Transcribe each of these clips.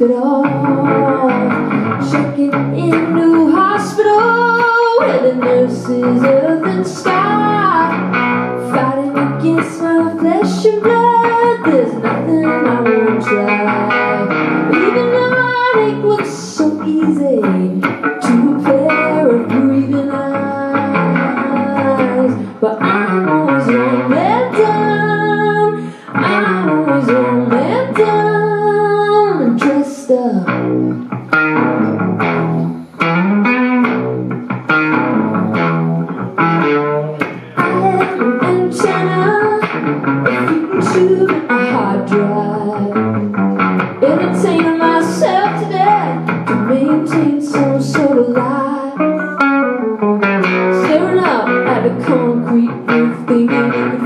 Check it off. Checking hospital where the nurses earth and sky. So some sort of life Staring up at the concrete roof Thinking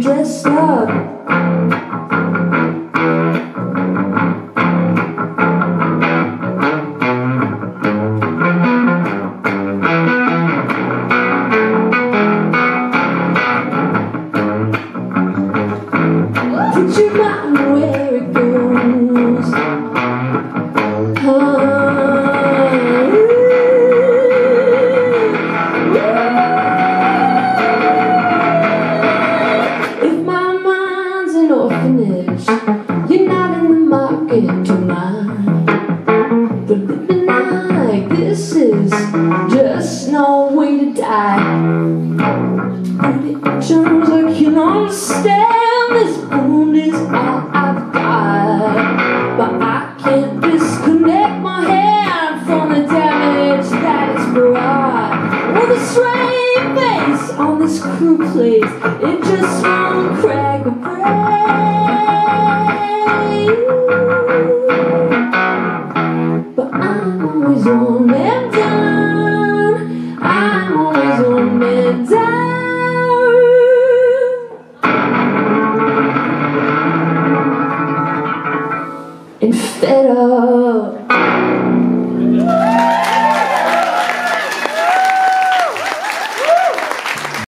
dressed up. place on this crew place, It just won't crack or oh, break. But I'm always on and down. I'm always on and down.